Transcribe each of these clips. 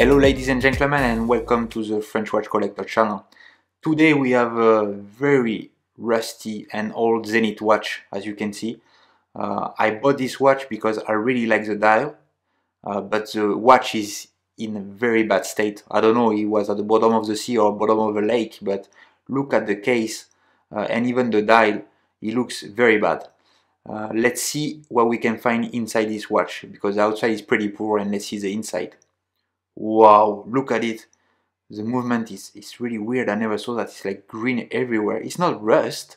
Hello ladies and gentlemen and welcome to the French Watch Collector channel. Today we have a very rusty and old Zenith watch as you can see. Uh, I bought this watch because I really like the dial uh, but the watch is in a very bad state. I don't know it was at the bottom of the sea or bottom of a lake but look at the case uh, and even the dial it looks very bad. Uh, let's see what we can find inside this watch because the outside is pretty poor and let's see the inside wow look at it. The movement is, is really weird. I never saw that. It's like green everywhere. It's not rust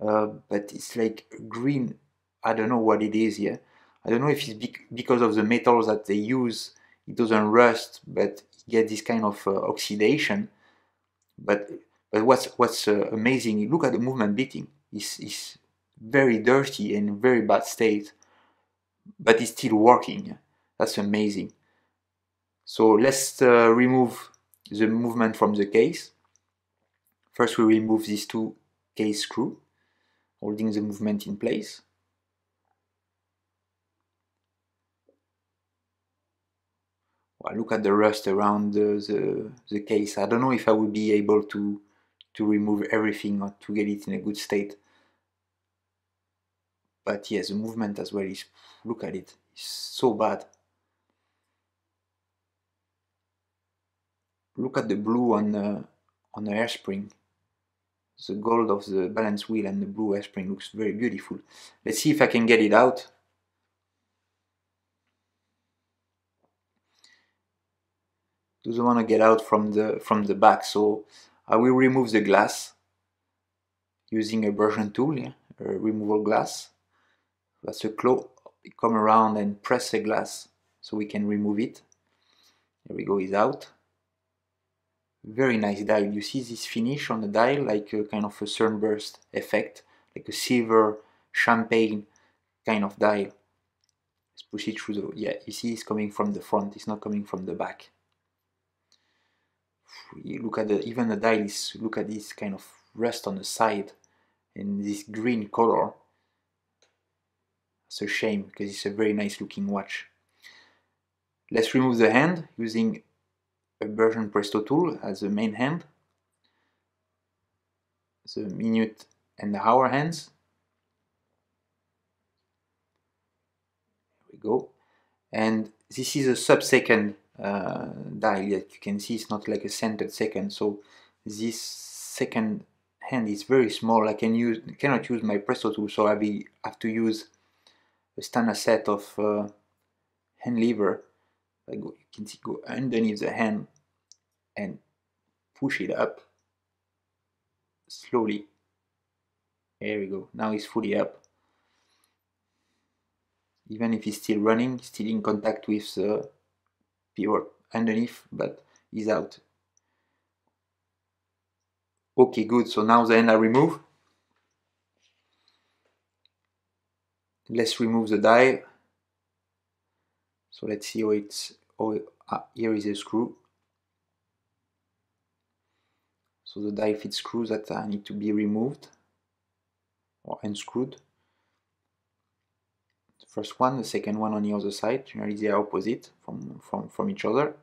uh, but it's like green. I don't know what it is here I don't know if it's because of the metals that they use it doesn't rust but get this kind of uh, oxidation. But but what's what's uh, amazing look at the movement beating. It's, it's very dirty and very bad state but it's still working. That's amazing so let's uh, remove the movement from the case. First we remove these two case screw, holding the movement in place. Look at the rust around the, the, the, case. I don't know if I will be able to, to remove everything or to get it in a good state. But yes, the movement as well is, look at it, it's so bad. Look at the blue on the, on the hairspring. The gold of the balance wheel and the blue hairspring looks very beautiful. Let's see if I can get it out. Doesn't want to get out from the from the back, so I will remove the glass using a brush tool, yeah, a removal glass. That's a claw. Come around and press the glass so we can remove it. There we go, it's out very nice dial. You see this finish on the dial like a kind of a sunburst effect, like a silver champagne kind of dial. Let's push it through the, yeah, you see it's coming from the front, it's not coming from the back. Look at the, even the dial is, look at this kind of rust on the side and this green color. It's a shame because it's a very nice looking watch. Let's remove the hand using Bergeon Presto tool as the main hand, the minute and the hour hands. There we go. And this is a sub-second uh, dial that you can see it's not like a centered second. So this second hand is very small. I can use cannot use my Presto tool, so I will have to use a standard set of uh, hand lever I go, you can see go underneath the hand and push it up slowly. There we go. Now it's fully up. Even if it's still running, still in contact with the pivot underneath, but he's out. Okay, good. So now the end I remove. Let's remove the dial. So let's see how it's, oh, here is a screw. So the die fit screws that I need to be removed or unscrewed. The first one, the second one on the other side, generally they are opposite from, from, from each other.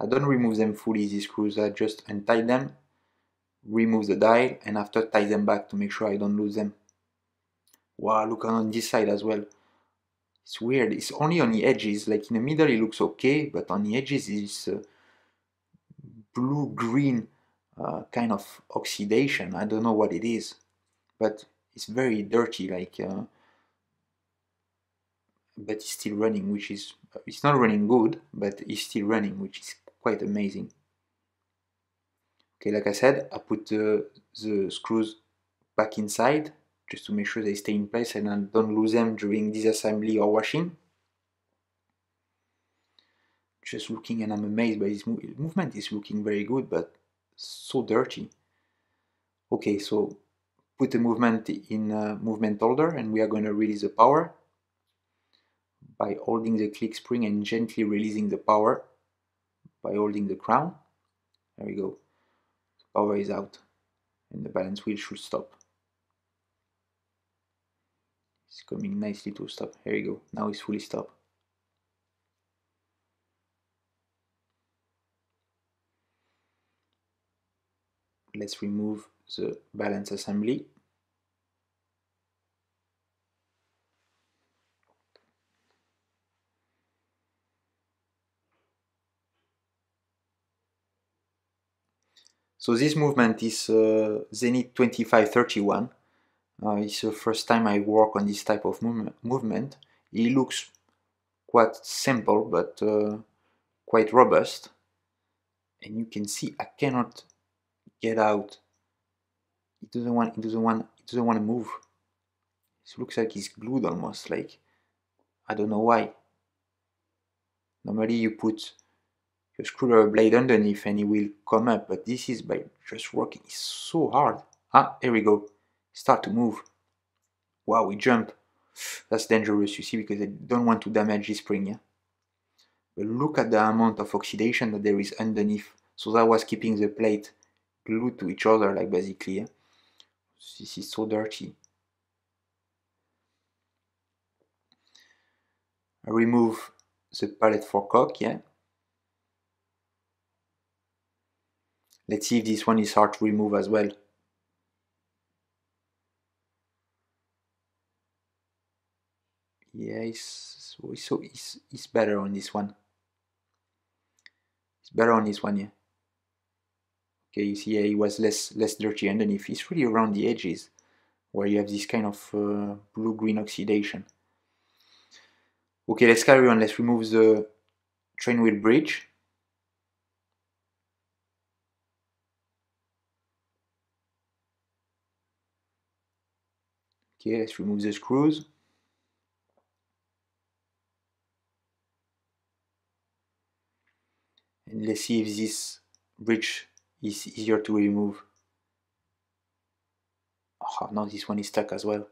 I don't remove them fully, these screws, I just untie them, remove the dial, and after tie them back to make sure I don't lose them. Wow, look on this side as well. It's weird. It's only on the edges. Like in the middle, it looks okay, but on the edges, it's uh, blue-green uh, kind of oxidation. I don't know what it is, but it's very dirty. Like, uh, but it's still running, which is it's not running good, but it's still running, which is quite amazing. Okay, like I said, I put the, the screws back inside just to make sure they stay in place and don't lose them during disassembly or washing. Just looking and I'm amazed by this movement is looking very good but so dirty. Okay, so put the movement in a movement holder and we are going to release the power by holding the click spring and gently releasing the power by holding the crown. There we go. The power is out and the balance wheel should stop it's coming nicely to a stop. Here you go. Now it's fully stop let's remove the balance assembly. So this movement is uh, Zenith 2531 uh, it's the first time I work on this type of movement. It looks quite simple but uh, quite robust. And you can see I cannot get out. It doesn't want. It doesn't want. It doesn't want to move. It looks like it's glued almost. Like I don't know why. Normally you put you screw a blade underneath and it will come up but this is by just working it's so hard ah here we go start to move. Wow we jump that's dangerous you see because I don't want to damage this spring yeah? But look at the amount of oxidation that there is underneath. So that was keeping the plate glued to each other like basically yeah? this is so dirty. I remove the pallet fork cock yeah? Let's see if this one is hard to remove as well. Yeah, it's, so it's, better on this one. It's better on this one, yeah. Okay, you see, yeah, it was less less dirty underneath. It's really around the edges where you have this kind of uh, blue-green oxidation. Okay, let's carry on. Let's remove the train wheel bridge. Okay, let's remove the screws. And let's see if this bridge is easier to remove. Oh, no, this one is stuck as well.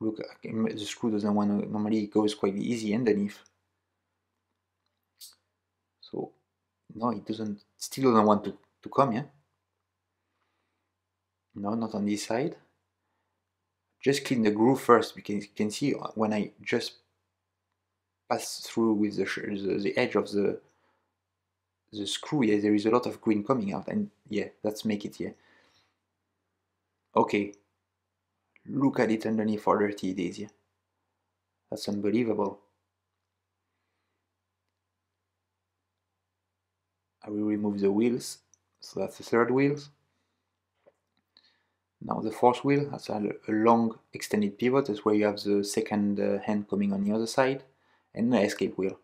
Look, the screw doesn't want to, normally it goes quite easy underneath. So, no, it doesn't, still doesn't want to, to come, yeah? No, not on this side just clean the groove first because you can see uh, when I just pass through with the, the, the edge of the the screw yeah there is a lot of green coming out and yeah let's make it yeah. Okay. Look at it underneath dirty it is yeah. That's unbelievable. I will remove the wheels. So that's the third wheels. Now the fourth wheel has a, a long extended pivot, that's where you have the second uh, hand coming on the other side, and the escape wheel.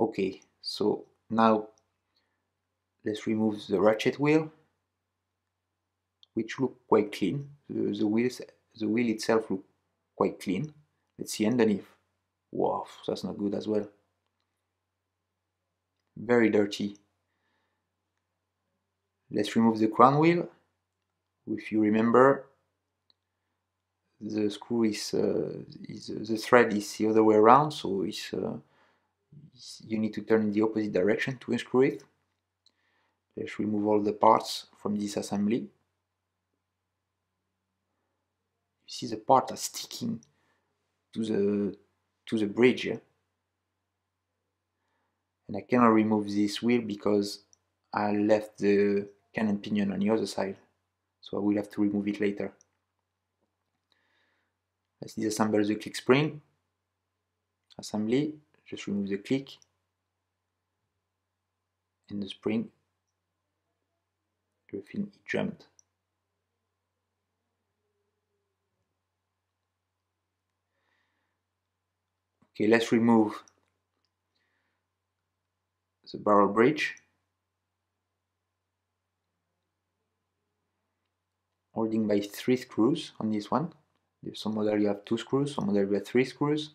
Okay, so now let's remove the ratchet wheel, which look quite clean. The, the wheels, the wheel itself look quite clean. Let's see underneath. Wow, that's not good as well. Very dirty. Let's remove the crown wheel. If you remember, the screw is, uh, is the thread is the other way around, so it's, uh, it's, you need to turn in the opposite direction to unscrew it. Let's remove all the parts from this assembly. You see the part are sticking to the to the bridge, yeah? and I cannot remove this wheel because I left the cannon pinion on the other side so I will have to remove it later let's disassemble the click spring assembly just remove the click and the spring everything jumped okay let's remove the barrel bridge holding by three screws on this one. Some model you have two screws, some model you have three screws.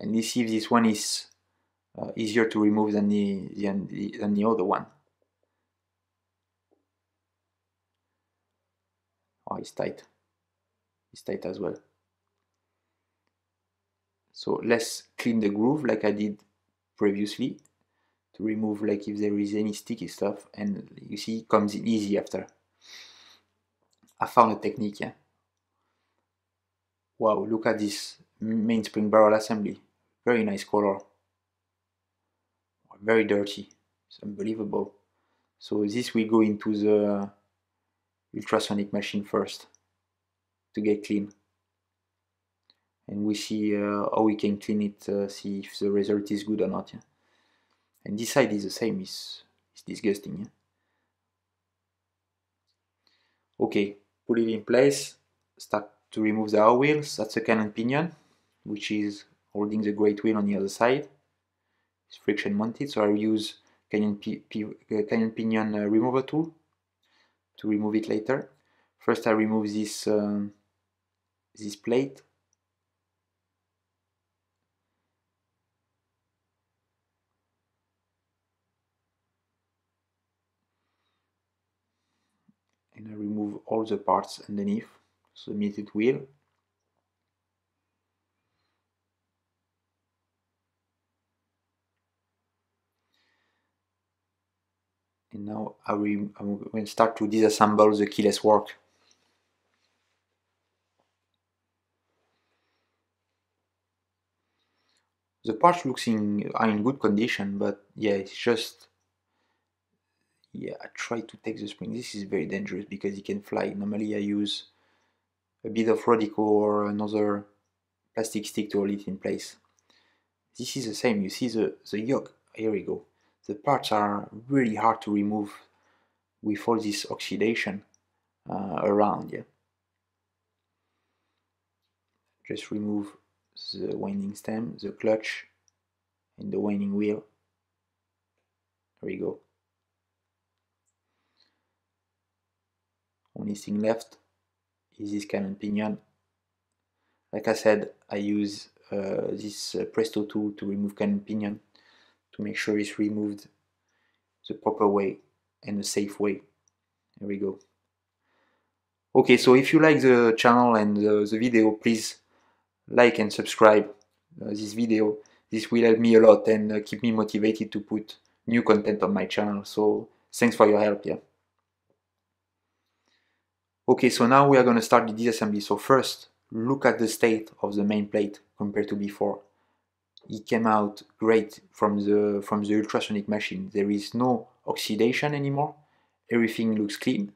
And let's see if this one is uh, easier to remove than the, the, than the other one. Oh, it's tight. It's tight as well. So let's clean the groove like I did previously to remove like if there is any sticky stuff and you see it comes in easy after I found a technique yeah wow look at this mainspring barrel assembly very nice color. Very dirty. It's unbelievable. So this will go into the ultrasonic machine first to get clean. And we see uh, how we can clean it uh, see if the result is good or not yeah? and this side is the same. It's, it's disgusting yeah? okay put it in place. Start to remove the hour wheels that's a cannon pinion which is holding the great wheel on the other side. It's friction mounted so I use Canyon, P P uh, cannon pinion uh, remover tool to remove it later. First I remove this um, this plate. And I remove all the parts underneath submitted wheel and now I will, to start to disassemble the keyless work. The parts looks in are in good condition but yeah it's just yeah I try to take the spring. This is very dangerous because it can fly. Normally I use a bit of Rodico or another plastic stick to hold it in place. This is the same. You see the the yoke? Here we go the parts are really hard to remove with all this oxidation uh, around yeah. Just remove the winding stem the clutch and the winding wheel. There we go. Only thing left is this cannon pinion. Like I said I use uh, this uh, Presto tool to remove cannon pinion to make sure it's removed the proper way and a safe way. There we go. Okay so if you like the channel and the, the video please like and subscribe uh, this video. This will help me a lot and uh, keep me motivated to put new content on my channel. So thanks for your help yeah. Okay, so now we are going to start the disassembly. So first, look at the state of the main plate compared to before. It came out great from the from the ultrasonic machine. There is no oxidation anymore. Everything looks clean.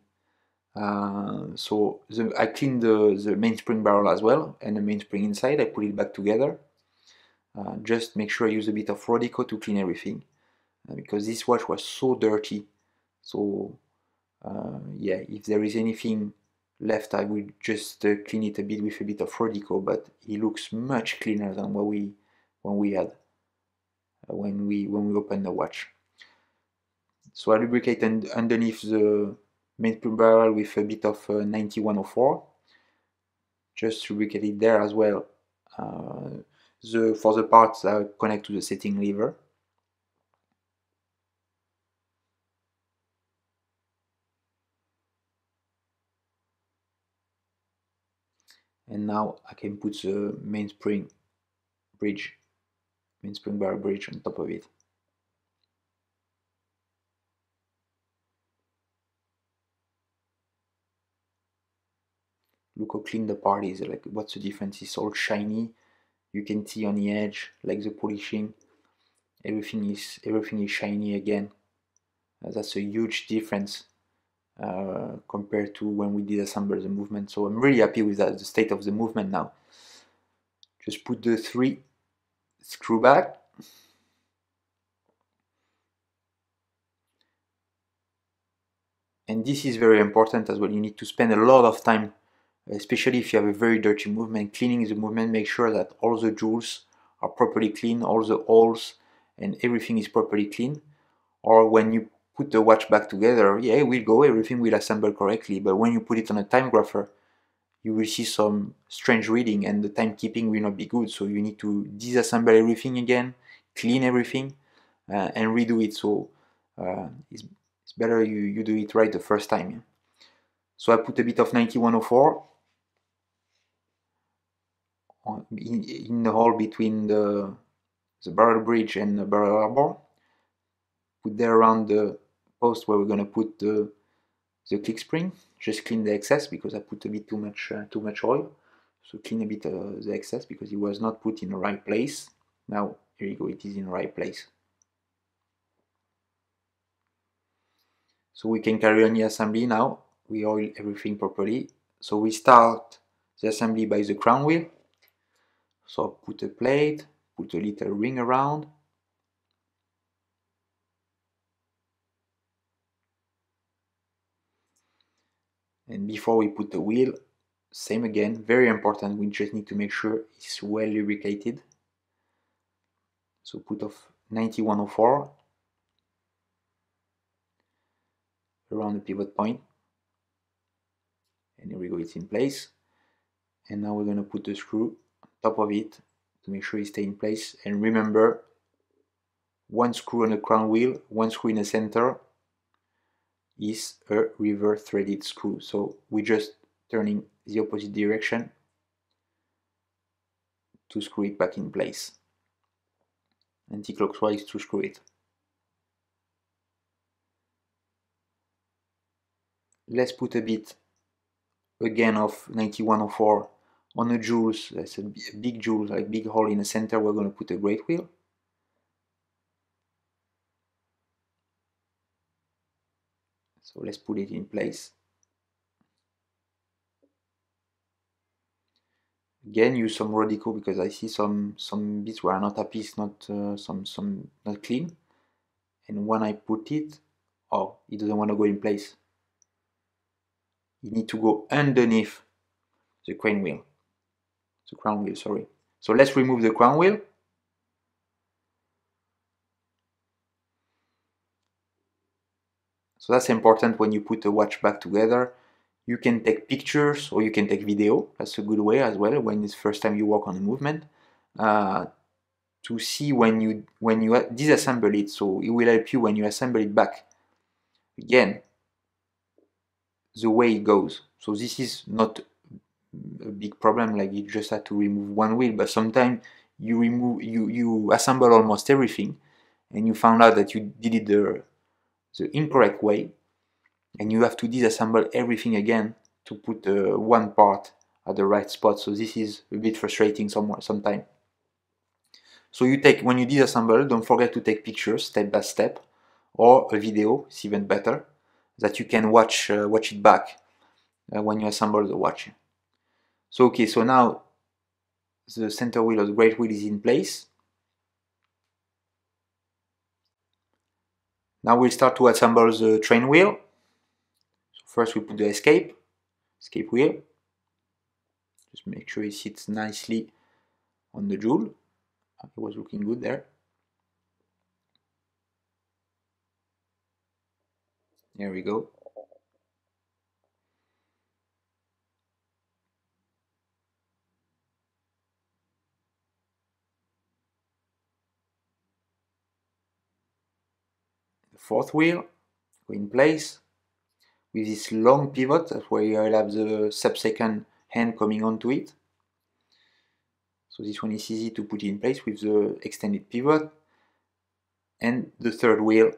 Uh, so the, I cleaned the, the mainspring barrel as well and the mainspring inside. I put it back together. Uh, just make sure I use a bit of Rodico to clean everything uh, because this watch was so dirty. So uh, yeah, if there is anything left I will just uh, clean it a bit with a bit of Rodico but it looks much cleaner than what we when we had uh, when we when we opened the watch. So I lubricate underneath the main barrel with a bit of uh, 9104 just lubricate it there as well uh, the for the parts that connect to the setting lever. And now I can put the mainspring bridge mainspring bar bridge on top of it. Look how clean the part is like what's the difference? It's all shiny. You can see on the edge like the polishing. Everything is everything is shiny again. Uh, that's a huge difference uh, compared to when we did assemble the movement. So I'm really happy with that, the state of the movement now. Just put the three screw back. And this is very important as well. You need to spend a lot of time, especially if you have a very dirty movement, cleaning the movement, make sure that all the jewels are properly clean, all the holes and everything is properly clean. Or when you put the watch back together, yeah, it will go, everything will assemble correctly. But when you put it on a timegrapher, you will see some strange reading and the timekeeping will not be good. So you need to disassemble everything again, clean everything, uh, and redo it. So uh, it's, it's better you, you do it right the first time. Yeah? So I put a bit of 9104 on, in, in the hole between the, the barrel bridge and the barrel arbor. Put there around the post where we're going to put the, the click spring. Just clean the excess because I put a bit too much uh, too much oil. so clean a bit uh, the excess because it was not put in the right place. Now here you go it is in the right place. So we can carry on the assembly now. We oil everything properly. So we start the assembly by the crown wheel. So put a plate put a little ring around and before we put the wheel same again very important we just need to make sure it's well lubricated. So put off 9104 around the pivot point. And here we go it's in place. And now we're going to put the screw on top of it to make sure it stays in place. And remember one screw on the crown wheel one screw in the center is a reverse threaded screw so we're just turning the opposite direction to screw it back in place. Anti-clockwise to screw it. Let's put a bit again of 9104 on the jewels that's a big jewel like big hole in the center. We're going to put a great wheel so let's put it in place. Again use some Rodico because I see some some bits where are not happy it's not uh, some some not clean. And when I put it oh it doesn't want to go in place. You need to go underneath the crane wheel. The crown wheel sorry. So let's remove the crown wheel so that's important when you put the watch back together. You can take pictures or you can take video. That's a good way as well when it's first time you work on a movement uh, to see when you when you disassemble it. So it will help you when you assemble it back. Again the way it goes. So this is not a big problem like you just had to remove one wheel but sometimes you remove you you assemble almost everything and you found out that you did it the the incorrect way and you have to disassemble everything again to put uh, one part at the right spot. So this is a bit frustrating somewhere sometime. So you take when you disassemble don't forget to take pictures step by step or a video it's even better that you can watch uh, watch it back uh, when you assemble the watch. So okay so now the center wheel of the great wheel is in place now we'll start to assemble the train wheel So First we put the escape, escape wheel. Just make sure it sits nicely on the jewel. It was looking good there. There we go. Fourth wheel, in place with this long pivot, that's where you'll have the sub-second hand coming onto it. So this one is easy to put in place with the extended pivot. And the third wheel.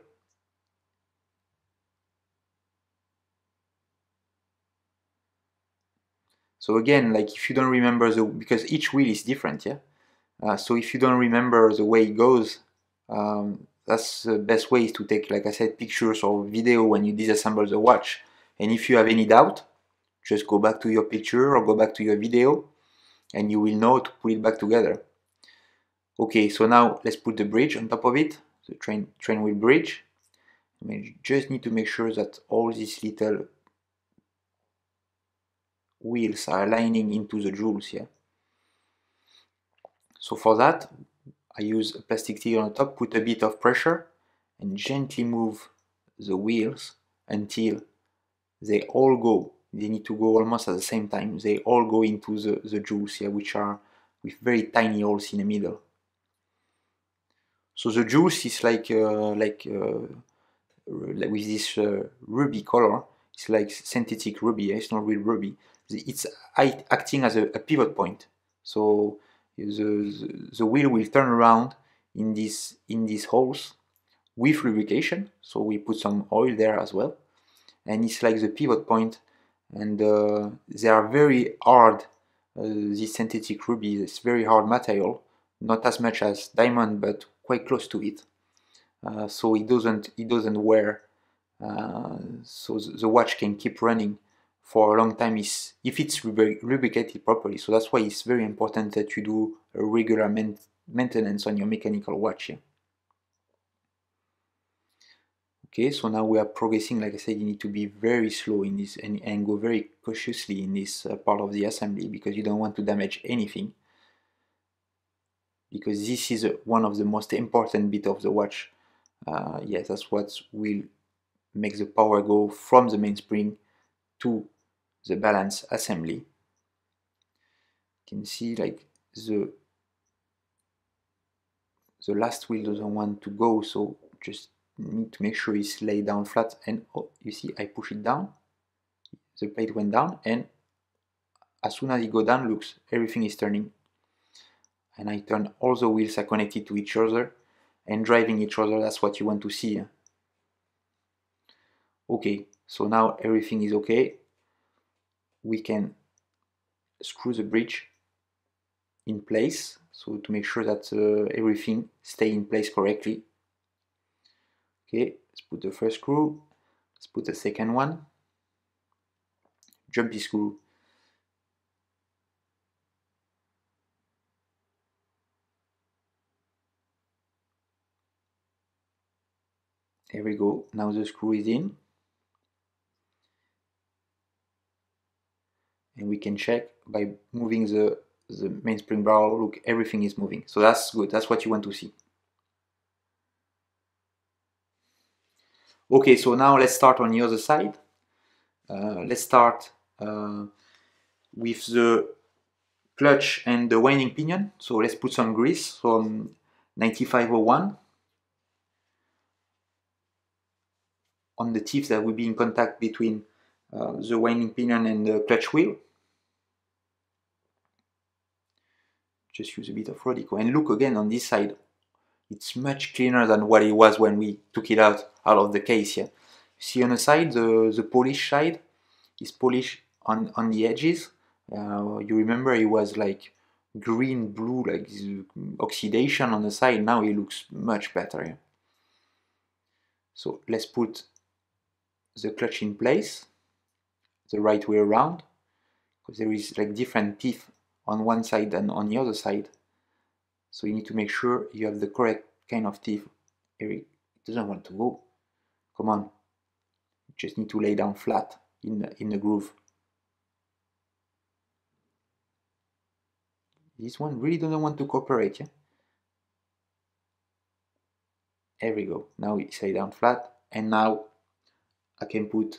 So again, like if you don't remember the, because each wheel is different, yeah? Uh, so if you don't remember the way it goes, um, that's the best way is to take, like I said, pictures or video when you disassemble the watch. And if you have any doubt, just go back to your picture or go back to your video and you will know to put it back together. Okay, so now let's put the bridge on top of it, the train, train wheel bridge. I you just need to make sure that all these little wheels are aligning into the jewels here. So for that, I use a plastic tee on the top, put a bit of pressure and gently move the wheels until they all go. They need to go almost at the same time. They all go into the, the jewels here which are with very tiny holes in the middle. So the jewels is like uh, like uh, with this uh, ruby color it's like synthetic ruby it's not real ruby. It's acting as a, a pivot point. So the, the, wheel will turn around in this in these holes with lubrication. So we put some oil there as well. And it's like the pivot point. And uh, they are very hard uh, this synthetic ruby. Is very hard material, not as much as diamond, but quite close to it. Uh, so it doesn't it doesn't wear, uh, so the watch can keep running for a long time is if it's lubricated properly. So that's why it's very important that you do a regular maintenance on your mechanical watch. Yeah? Okay, so now we are progressing. Like I said, you need to be very slow in this and, and go very cautiously in this uh, part of the assembly because you don't want to damage anything. Because this is one of the most important bit of the watch. Uh, yes, that's what will make the power go from the mainspring to the balance assembly. You can see like the the last wheel doesn't want to go so just need to make sure it's laid down flat and oh, you see I push it down. The plate went down and as soon as it go down looks everything is turning. And I turn all the wheels are connected to each other and driving each other. That's what you want to see. Okay so now everything is okay we can screw the bridge in place. So to make sure that uh, everything stay in place correctly. Okay let's put the first screw. Let's put the second one. Jumpy screw. There we go. Now the screw is in and we can check by moving the, the mainspring barrel, look, everything is moving. So that's good, that's what you want to see. Okay, so now let's start on the other side. Uh, let's start uh, with the clutch and the winding pinion. So let's put some grease, from 9501 on the teeth that will be in contact between uh, the winding pinion and the clutch wheel. Just use a bit of Rodico. And look again on this side. It's much cleaner than what it was when we took it out out of the case yeah. See on the side the, the polish side is polished on, on the edges. Uh, you remember it was like green blue like oxidation on the side. Now it looks much better yeah? so let's put the clutch in place the right way around because there is like different teeth on one side and on the other side. So you need to make sure you have the correct kind of teeth. Eric it doesn't want to go. Come on. You just need to lay down flat in the, in the groove. This one really doesn't want to cooperate, yeah? There we go. Now we lay down flat and now I can put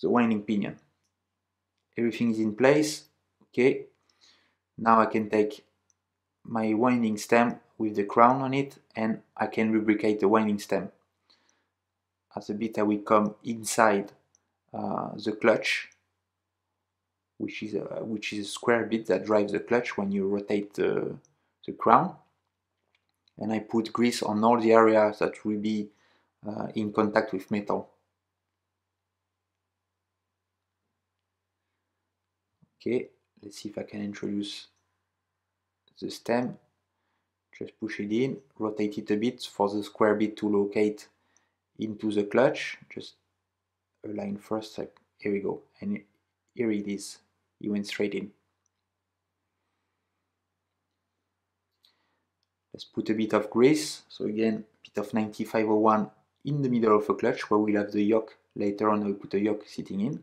the winding pinion. Everything is in place okay? Now I can take my winding stem with the crown on it and I can lubricate the winding stem. As the bit I will come inside uh, the clutch which is a which is a square bit that drives the clutch when you rotate the, the crown. And I put grease on all the areas that will be uh, in contact with metal. Okay let's see if I can introduce the stem. Just push it in rotate it a bit for the square bit to locate into the clutch. Just align first like here we go. And here it is. It went straight in. Let's put a bit of grease. So again a bit of 9501 in the middle of a clutch where we'll have the yoke later on. We'll put a yoke sitting in.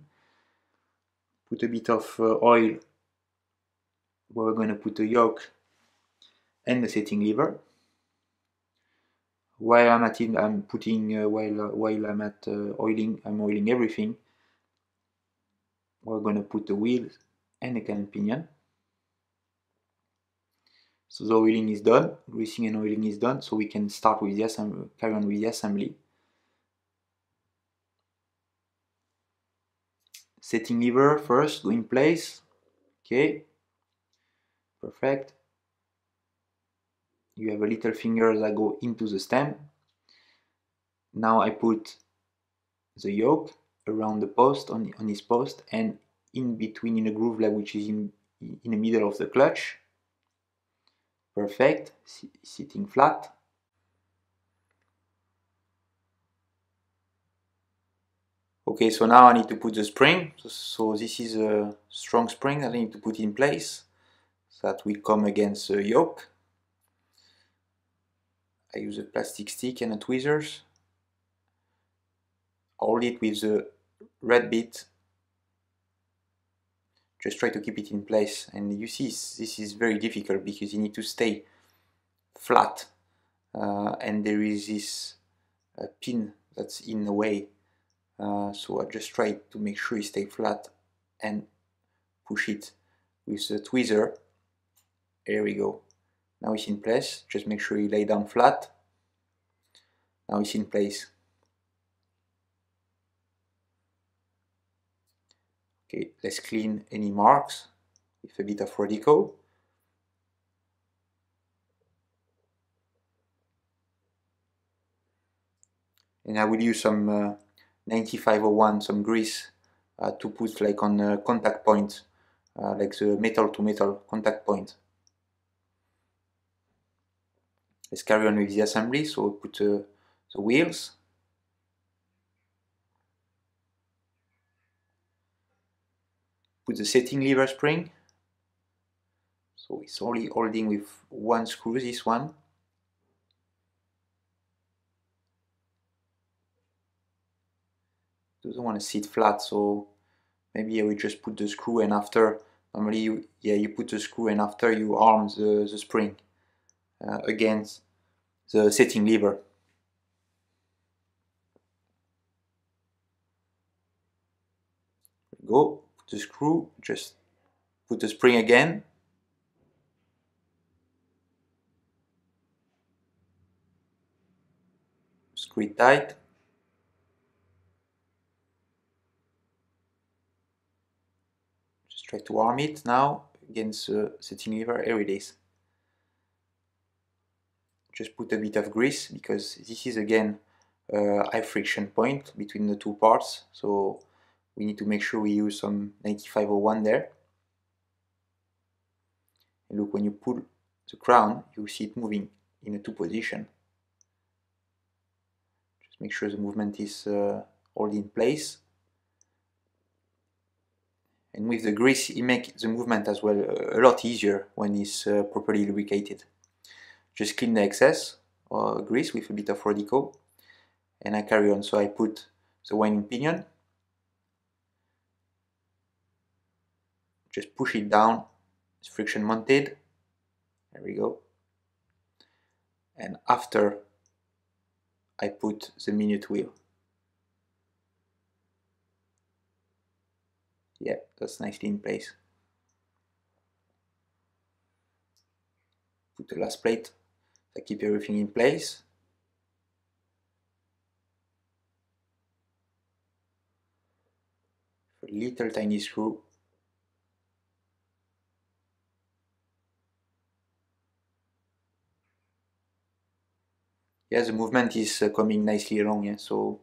Put a bit of uh, oil we're going to put the yoke and the setting lever. While I'm at it, I'm putting uh, while uh, while I'm at uh, oiling, I'm oiling everything. We're going to put the wheels and the cannon pinion. So the oiling is done, greasing and oiling is done, so we can start with the assembly, carry on with the assembly. Setting lever first, go in place. Okay, perfect you have a little finger that go into the stem now I put the yoke around the post on, on his post and in between in a groove like which is in, in the middle of the clutch. Perfect, S sitting flat. Okay, so now I need to put the spring. So this is a strong spring that I need to put in place. That will come against the yoke. I use a plastic stick and a tweezers. Hold it with the red bit. Just try to keep it in place. And you see, this is very difficult because you need to stay flat. Uh, and there is this uh, pin that's in the way. Uh, so I just try to make sure you stay flat and push it with the tweezer. There we go. Now it's in place. Just make sure you lay down flat. Now it's in place. Okay, let's clean any marks with a bit of Rodico. And I will use some uh, 9501, some grease uh, to put like on a contact point, uh, like the metal to metal contact point. Let's carry on with the assembly, so put uh, the wheels. Put the setting lever spring. So it's only holding with one screw, this one. Doesn't want to sit flat, so maybe I will just put the screw and after, normally you, yeah, you put the screw and after you arm the, the spring uh, against the setting lever. Go, put the screw, just put the spring again. Screw it tight. Just try to arm it now against the setting lever. Here it is just put a bit of grease because this is again a high friction point between the two parts. So we need to make sure we use some 9501 there. And look when you pull the crown you see it moving in a two position. Just make sure the movement is uh, all in place. And with the grease it makes the movement as well a lot easier when it's uh, properly lubricated just clean the excess uh, grease with a bit of Rodico and I carry on. So I put the winding pinion, just push it down, it's friction mounted, there we go. And after I put the minute wheel. Yeah, that's nicely in place. Put the last plate I keep everything in place. A little tiny screw. Yeah, the movement is uh, coming nicely along, yeah, so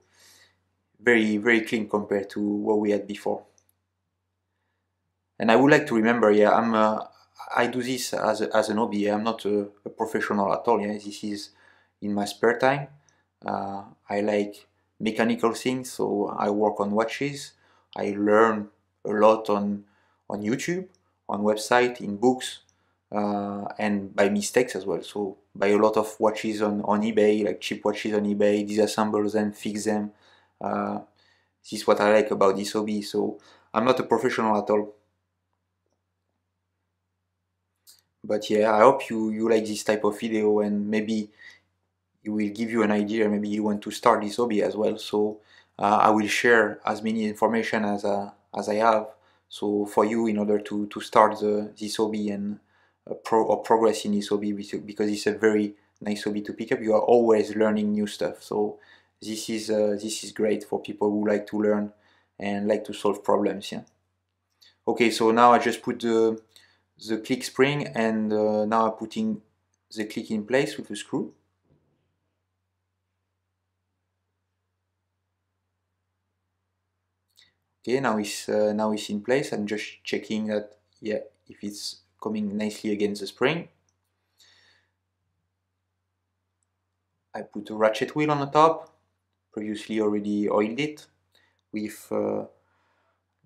very, very clean compared to what we had before. And I would like to remember, yeah, I'm uh, I do this as, a, as an hobby. I'm not a, a, professional at all. Yeah, this is in my spare time. Uh, I like mechanical things, so I work on watches. I learn a lot on on YouTube, on website, in books, uh, and by mistakes as well. So buy a lot of watches on on eBay, like cheap watches on eBay, disassemble them, fix them. Uh, this is what I like about this hobby. So I'm not a professional at all. But yeah i hope you you like this type of video and maybe it will give you an idea. Maybe you want to start this hobby as well. So uh, i will share as many information as uh, as i have. So for you in order to to start the, this hobby and uh, pro or progress in this hobby because it's a very nice hobby to pick up you are always learning new stuff. So this is uh, this is great for people who like to learn and like to solve problems yeah. Okay so now i just put the the click spring and uh, now I'm putting the click in place with a screw. Okay, now it's uh, now it's in place. I'm just checking that yeah, if it's coming nicely against the spring. I put a ratchet wheel on the top. Previously already oiled it with uh,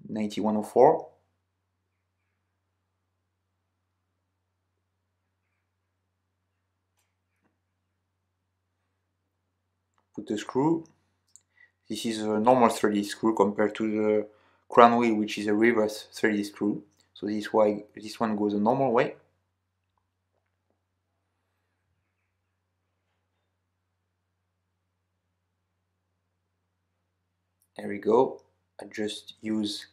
9104. The screw. This is a normal threaded screw compared to the crown wheel which is a reverse threaded screw. So this why this one goes a normal way. There we go. I just use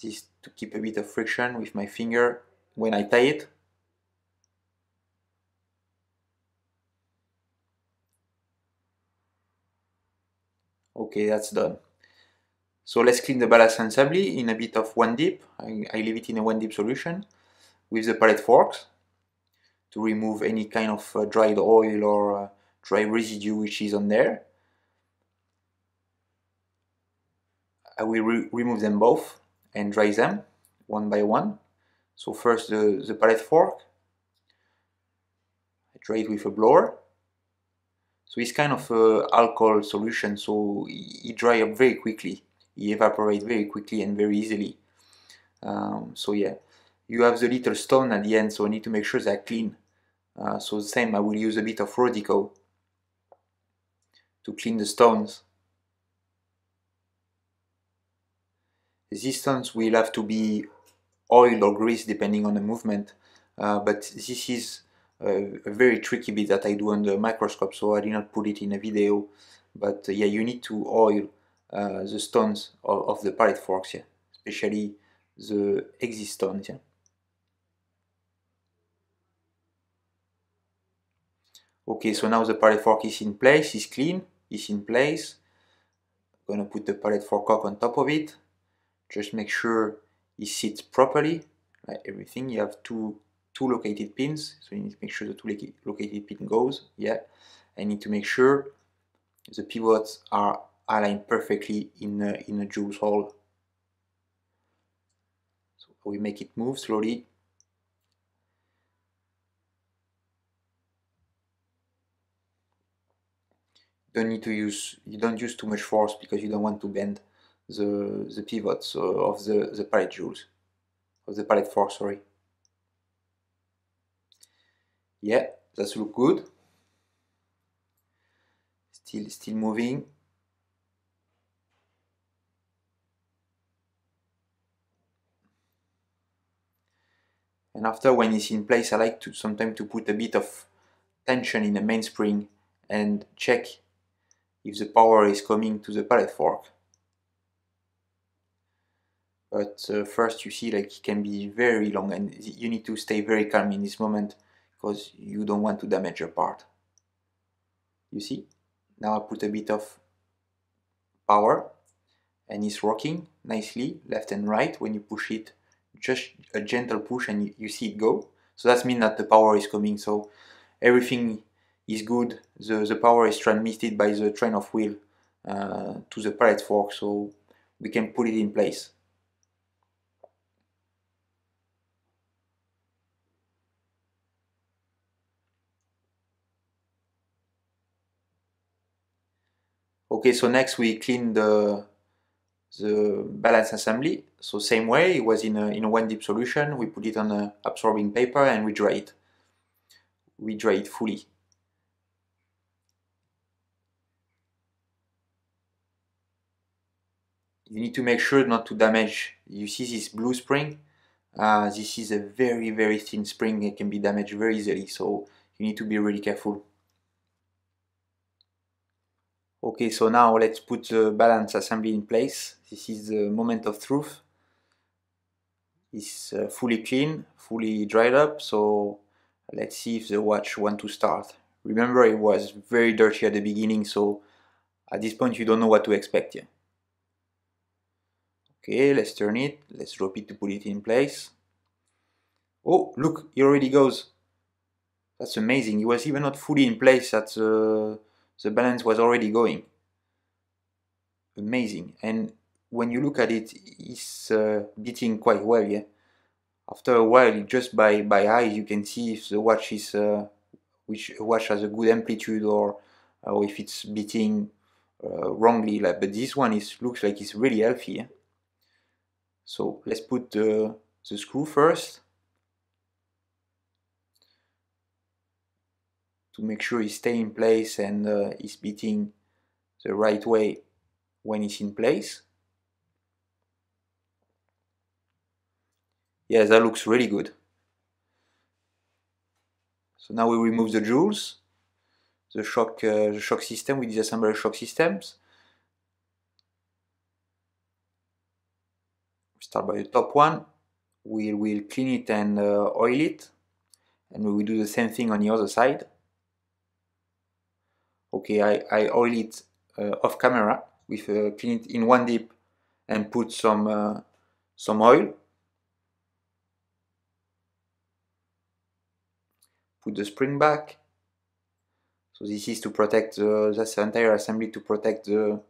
this to keep a bit of friction with my finger when I tie it. Okay, that's done. So let's clean the balance assembly in a bit of one dip. I, I leave it in a one dip solution with the pallet forks to remove any kind of uh, dried oil or uh, dry residue which is on there. I will re remove them both and dry them one by one. So first the, the pallet fork, I dry it with a blower. So it's kind of a alcohol solution, so it dry up very quickly. It evaporate very quickly and very easily. Um, so yeah, you have the little stone at the end, so I need to make sure they're clean. Uh, so the same, I will use a bit of Rodico to clean the stones. These stones will have to be oil or grease depending on the movement, uh, but this is a, very tricky bit that I do under a microscope, so I did not put it in a video. But uh, yeah, you need to oil uh, the stones of, of, the pallet forks, yeah, especially the exit stones, yeah. Okay, so now the pallet fork is in place, is clean, is in place. I'm gonna put the pallet fork cock on top of it. Just make sure it sits properly, like everything. You have two two located pins, so you need to make sure the two located pin goes, yeah. I need to make sure the pivots are aligned perfectly in a, in a jewel hole. So we make it move slowly don't need to use you don't use too much force because you don't want to bend the the pivots uh, of the the pallet jewels of the pallet force. sorry yeah that's look good. Still still moving. And after when it's in place I like to sometimes to put a bit of tension in the mainspring and check if the power is coming to the pallet fork. But uh, first you see like it can be very long and you need to stay very calm in this moment because you don't want to damage your part. You see? Now I put a bit of power and it's rocking nicely left and right when you push it just a gentle push and you, you see it go so that means that the power is coming so everything is good. The, the power is transmitted by the train of wheel uh, to the pallet fork so we can put it in place. Okay, so next we clean the the balance assembly. So same way, it was in a, in a one dip solution. We put it on a absorbing paper and we dry it. We dry it fully. you need to make sure not to damage you see this blue spring uh, this is a very very thin spring it can be damaged very easily so you need to be really careful okay so now let's put the balance assembly in place this is the moment of truth it's uh, fully clean fully dried up so let's see if the watch want to start remember it was very dirty at the beginning so at this point you don't know what to expect yet Okay, let's turn it. Let's drop it to put it in place. Oh, look, it already goes. That's amazing. It was even not fully in place that uh, the balance was already going. Amazing. And when you look at it, it's uh, beating quite well, yeah. After a while, just by, by eye, you can see if the watch is uh, which watch has a good amplitude or, or if it's beating uh, wrongly. Like, but this one is looks like it's really healthy. Yeah? So let's put the, the screw first to make sure it stay in place and uh, is beating the right way when it's in place. Yes, that looks really good. So now we remove the jewels, the shock, uh, the shock system, we disassemble the shock systems. We start by the top one, we will clean it and uh, oil it, and we will do the same thing on the other side. Okay, I, I oil it uh, off camera, with uh, clean it in one dip and put some, uh, some oil put the spring back. So this is to protect the, entire assembly to protect the,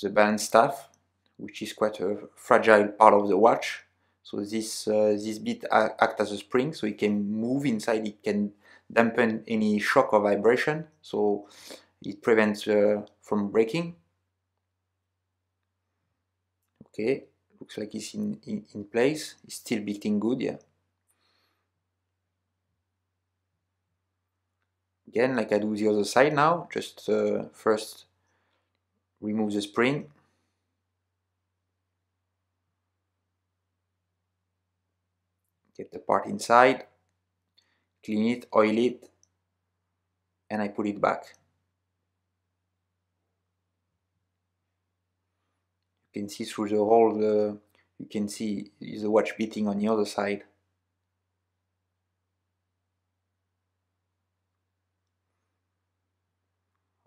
the balance staff, which is quite a fragile part of the watch. So this, uh, this bit act as a spring, so it can move inside, it can dampen any shock or vibration, so it prevents uh, from breaking. Okay, looks like it's in, in, in place, it's still beating good, yeah. again like I do the other side now just uh, first remove the spring get the part inside clean it oil it and I put it back. You can see through the hole the you can see the watch beating on the other side.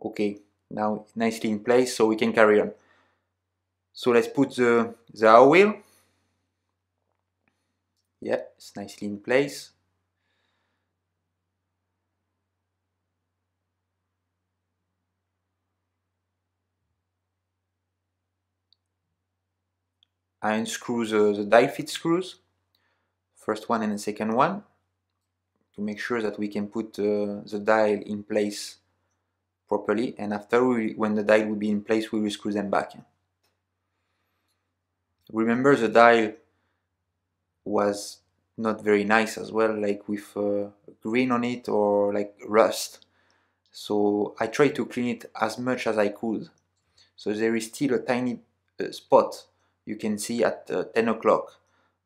Okay now nicely in place so we can carry on. So let's put the, the hour wheel yeah it's nicely in place I unscrew the, the dial feet screws. First one and the second one to make sure that we can put uh, the dial in place properly. And after we, when the dial will be in place we will screw them back. Remember the dial was not very nice as well like with uh, green on it or like rust. So I tried to clean it as much as I could. So there is still a tiny uh, spot you can see at uh, 10 o'clock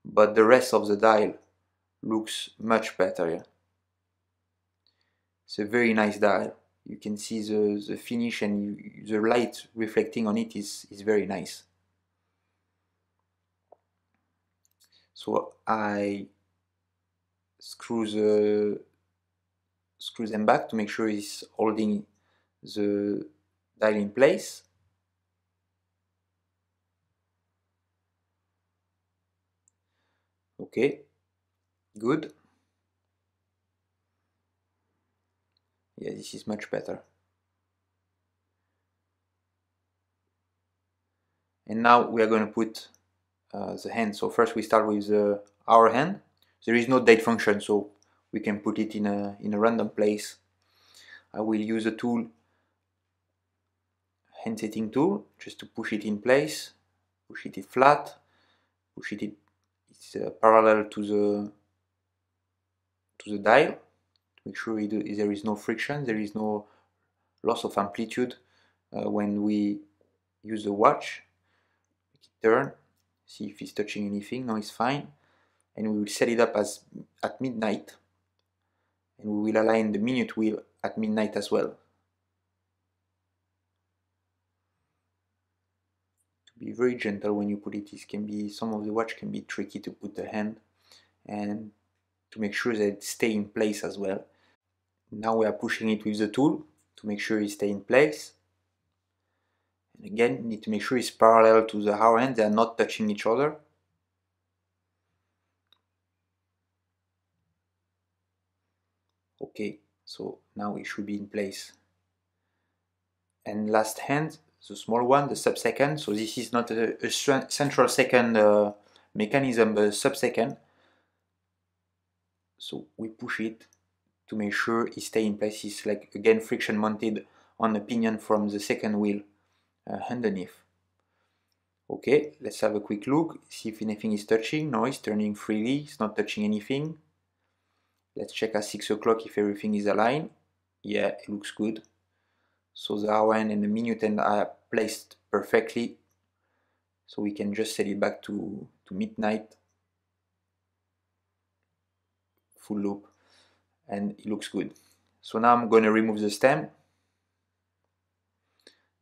but the rest of the dial looks much better yeah. it's a very nice dial you can see the, the finish and you, the light reflecting on it is, is very nice. So I screw the screw them back to make sure it's holding the dial in place. Okay, good. yeah this is much better. And now we are going to put uh, the hand. So first we start with the hour hand. There is no date function so we can put it in a in a random place. I will use a tool hand setting tool just to push it in place push it flat push it it's uh, parallel to the to the dial to make sure there is no friction, there is no loss of amplitude uh, when we use the watch. It turn, see if it's touching anything, no it's fine. And we will set it up as at midnight. And we will align the minute wheel at midnight as well. Be very gentle when you put it, this can be, some of the watch can be tricky to put the hand and to make sure that it stay in place as well. Now we are pushing it with the tool to make sure it stay in place. And again, need to make sure it's parallel to the hour hand, they are not touching each other. Okay, so now it should be in place. And last hand, the small one, the sub-second. So this is not a, a central second uh, mechanism, but sub-second. So we push it to make sure it stay in place. It's like again friction mounted on a pinion from the second wheel uh, underneath. Okay, let's have a quick look, see if anything is touching. No, it's turning freely, it's not touching anything. Let's check at 6 o'clock if everything is aligned. Yeah, it looks good. So the RN and the minute end are placed perfectly. So we can just set it back to, to midnight. Full loop. And it looks good. So now I'm going to remove the stem.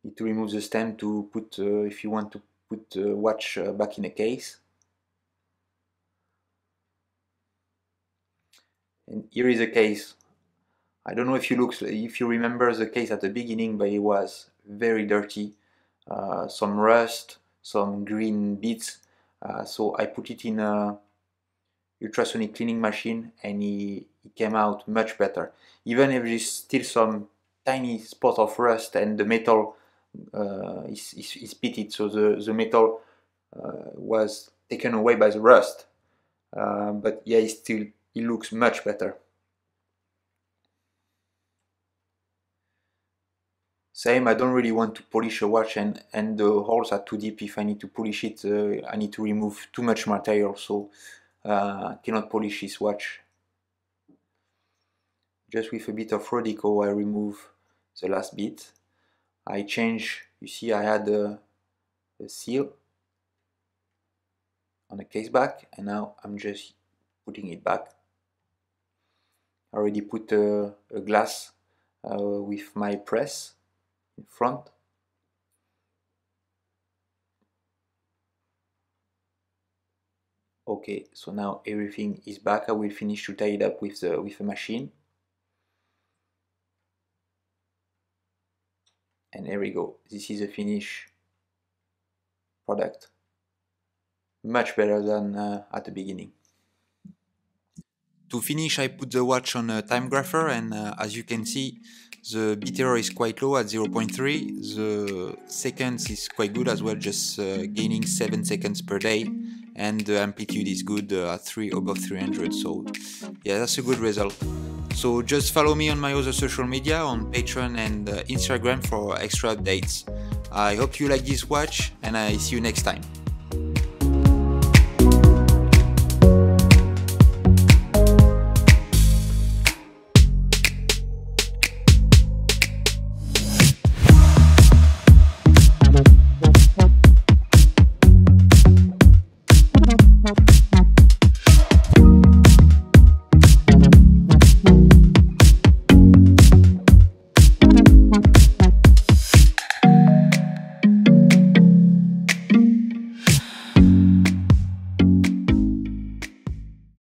Need to remove the stem to put, uh, if you want to put the watch uh, back in a case. And here is a case. I don't know if you look, if you remember the case at the beginning, but it was very dirty. Uh, some rust, some green bits. Uh, so I put it in a ultrasonic cleaning machine and it, it came out much better. Even if there's still some tiny spot of rust and the metal uh, is, is, is, pitted, so the, the metal uh, was taken away by the rust. Uh, but yeah, it still it looks much better. Same, I don't really want to polish a watch and, and the holes are too deep. If I need to polish it, uh, I need to remove too much material, so uh, cannot polish this watch. Just with a bit of Rodico, I remove the last bit. I change, you see I had a, a seal on the case back and now I'm just putting it back. I already put a, a glass uh, with my press in front. Okay, so now everything is back. I will finish to tie it up with the with a machine. and here we go this is a finish product much better than uh, at the beginning to finish I put the watch on a timegrapher and uh, as you can see the beat error is quite low at 0.3 the seconds is quite good as well just uh, gaining 7 seconds per day and the amplitude is good uh, at 3 above 300 so yeah that's a good result so just follow me on my other social media on Patreon and uh, Instagram for extra updates. I hope you like this watch and I see you next time.